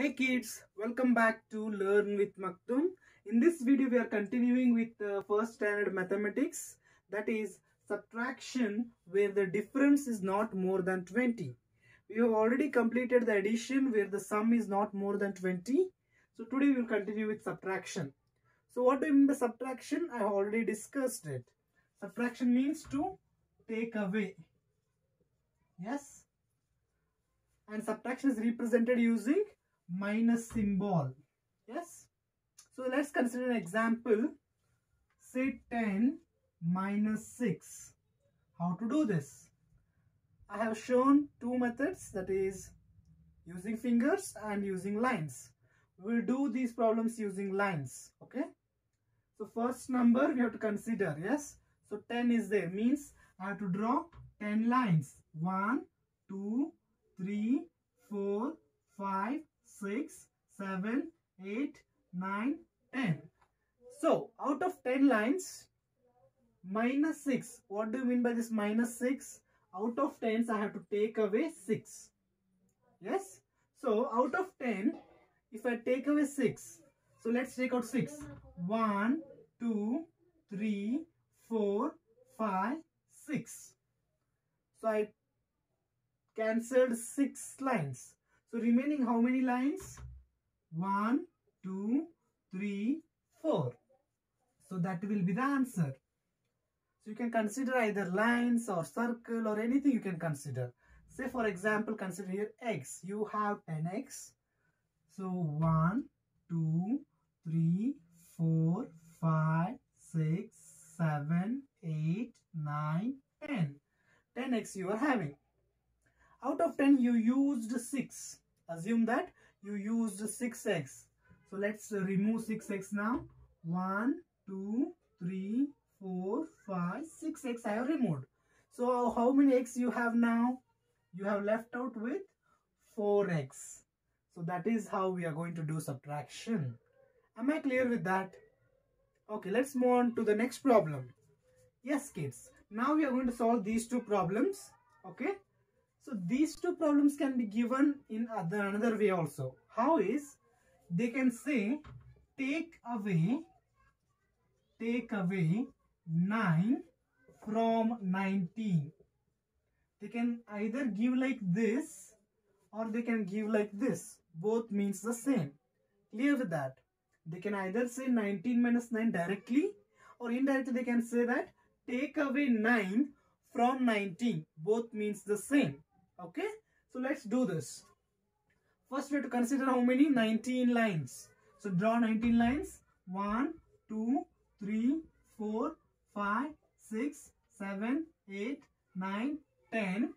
Hey kids, welcome back to Learn with Maktum. In this video, we are continuing with first standard mathematics that is subtraction where the difference is not more than 20. We have already completed the addition where the sum is not more than 20. So today we will continue with subtraction. So what do you mean by subtraction? I have already discussed it. Subtraction means to take away. Yes. And subtraction is represented using minus symbol. Yes. So let's consider an example. Say 10 minus 6. How to do this? I have shown two methods that is using fingers and using lines. We will do these problems using lines. Okay. So first number we have to consider. Yes. So 10 is there means I have to draw 10 lines. 1, 2, 3, 4, 5, 6, 7, 8, 9, 10. So, out of 10 lines, minus 6. What do you mean by this minus 6? Out of 10s, I have to take away 6. Yes? So, out of 10, if I take away 6, so let's take out 6. 1, 2, 3, 4, 5, 6. So, I cancelled 6 lines. So remaining how many lines? 1, 2, 3, 4. So that will be the answer. So you can consider either lines or circle or anything you can consider. Say for example, consider here x. You have 10x. So 1, 2, 3, 4, 5, 6, 7, 8, 9, 10. 10x you are having. Out 10 you used 6. Assume that you used 6x. So let's remove 6x now. 1, 2, 3, 4, 5, 6x I have removed. So how many x you have now? You have left out with 4x. So that is how we are going to do subtraction. Am I clear with that? Okay, let's move on to the next problem. Yes, kids. Now we are going to solve these two problems. Okay. So these two problems can be given in other, another way also. How is they can say take away take away 9 from 19. They can either give like this or they can give like this. Both means the same. Clear with that? They can either say 19 minus 9 directly or indirectly they can say that take away 9 from 19. Both means the same. Okay. So let's do this. First we have to consider how many? 19 lines. So draw 19 lines. 1, 2, 3, 4, 5, 6, 7, 8, 9, 10.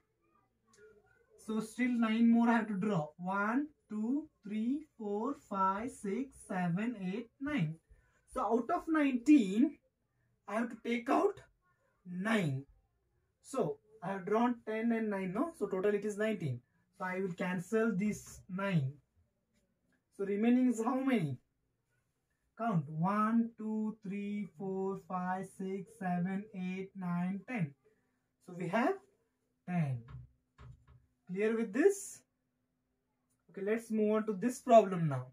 So still 9 more I have to draw. 1, 2, 3, 4, 5, 6, 7, 8, 9. So out of 19, I have to take out 9. So I have drawn 10 and 9, no? So total it is 19. So I will cancel this 9. So remaining is how many? Count 1, 2, 3, 4, 5, 6, 7, 8, 9, 10. So we have 10. Clear with this? Okay, let's move on to this problem now.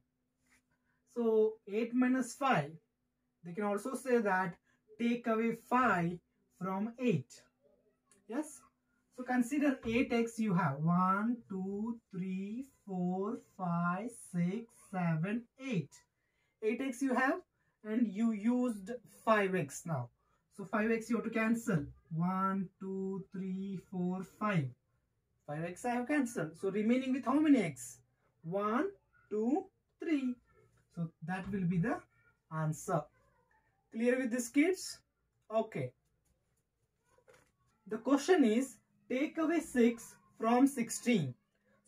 So 8 minus 5. They can also say that take away 5 from 8. Yes? So consider 8x you have 1, 2, 3, 4, 5, 6, 7, 8. 8x you have and you used 5x now. So 5x you have to cancel. 1, 2, 3, 4, 5. 5x I have cancelled. So remaining with how many x? 1, 2, 3. So that will be the answer. Clear with this kids? Okay. The question is take away 6 from 16.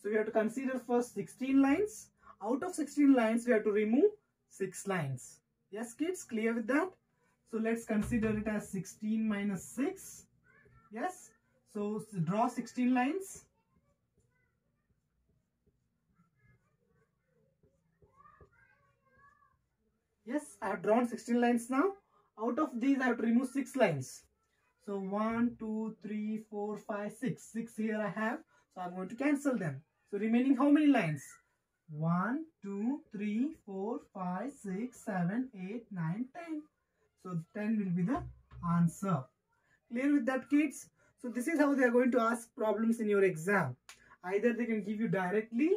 So we have to consider first 16 lines. Out of 16 lines we have to remove 6 lines. Yes kids, clear with that? So let's consider it as 16 minus 6. Yes. So draw 16 lines. Yes, I have drawn 16 lines now. Out of these, I have to remove 6 lines. So 1, 2, 3, 4, 5, 6. 6 here I have. So I'm going to cancel them. So remaining how many lines? 1, 2, 3, 4, 5, 6, 7, 8, 9, 10. So 10 will be the answer. Clear with that kids? So this is how they are going to ask problems in your exam. Either they can give you directly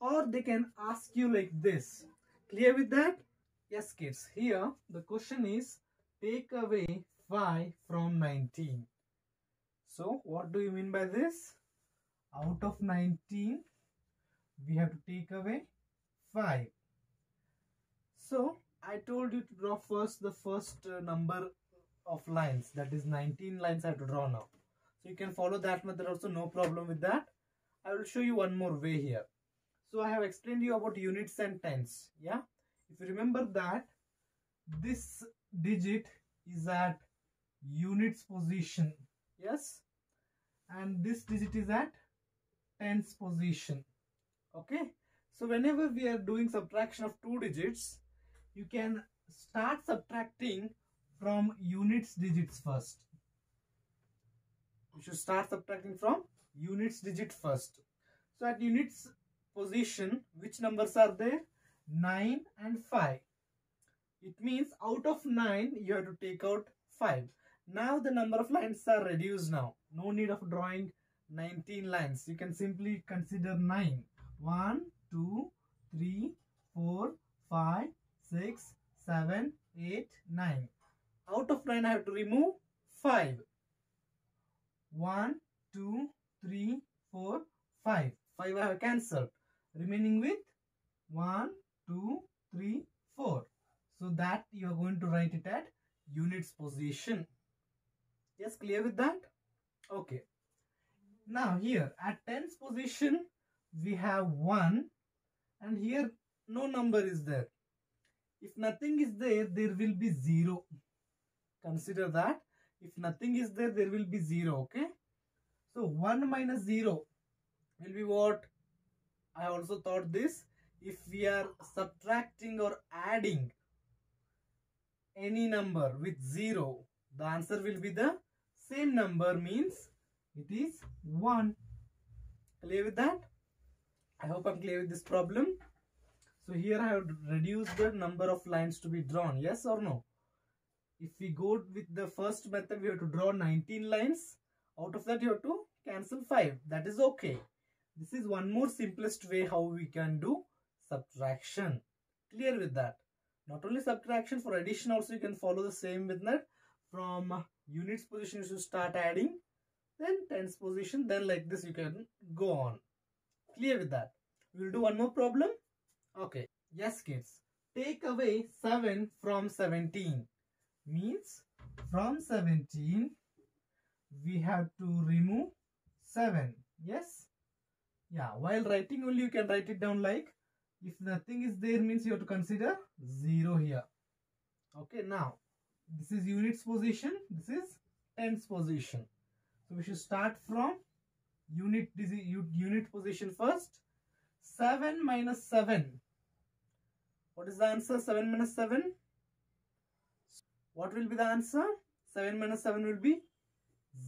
or they can ask you like this. Clear with that? Yes kids. Here the question is take away 5 from 19. So what do you mean by this? Out of 19 we have to take away 5 so i told you to draw first the first uh, number of lines. That is 19 lines i have to draw now. So you can follow that method also no problem with that. I will show you one more way here. So i have explained you about units and tens yeah? If you remember that this digit is at units position. Yes? And this digit is at tens position. Okay? So whenever we are doing subtraction of two digits you can start subtracting from units digits first. You should start subtracting from units digit first. So at units position which numbers are there? 9 and 5 it means out of 9 you have to take out 5 now the number of lines are reduced now no need of drawing 19 lines you can simply consider 9 1, 2, 3, 4, 5, 6, 7, 8, 9. Out of 9 I have to remove 5. 1, 2, 3, 4, 5. 5 I have cancelled. Remaining with 1, 2, 3, 4. So that you are going to write it at units position. Yes, clear with that? Okay. Now here at tens position we have 1 and here no number is there. If nothing is there, there will be 0. Consider that. If nothing is there, there will be 0. Okay. So 1 minus 0 will be what? I also thought this. If we are subtracting or adding any number with 0, the answer will be the same number means it is 1. Clear with that? I hope I'm clear with this problem. So here I have reduced the number of lines to be drawn. Yes or no? If we go with the first method, we have to draw 19 lines. Out of that, you have to cancel 5. That is okay. This is one more simplest way how we can do subtraction. Clear with that? Not only subtraction, for addition also you can follow the same method. From units position, you should start adding. Then tens position, then like this you can go on. Clear with that? We'll do one more problem. Okay. Yes, kids. Take away 7 from 17. Means from 17, we have to remove 7. Yes? Yeah, while writing only you can write it down like if nothing is there means you have to consider 0 here. Okay, now this is units position, this is tens position. So we should start from unit unit position first. 7 minus 7 what is the answer? 7 minus 7 what will be the answer? 7 minus 7 will be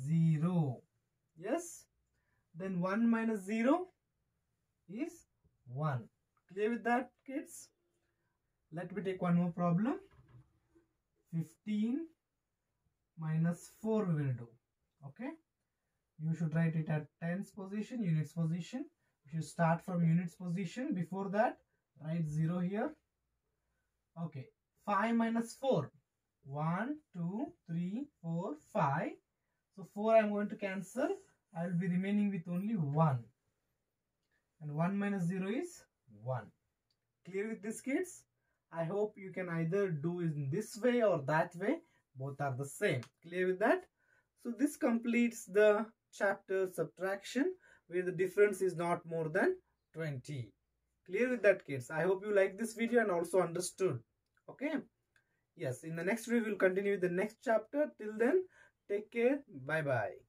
0 yes? Then 1 minus 0 is 1 clear with that kids? Let me take one more problem 15 minus 4 we will do. Okay? You should write it at tens position units position. You should start from units position. Before that write 0 here. Okay. 5 minus 4 1 2 3 4 5 so 4 i'm going to cancel. I will be remaining with only 1 and 1 minus 0 is 1 clear with this kids i hope you can either do in this way or that way both are the same clear with that so this completes the chapter subtraction where the difference is not more than 20. Clear with that kids? I hope you like this video and also understood. Okay. Yes, in the next video we'll continue with the next chapter. Till then, take care. Bye-bye.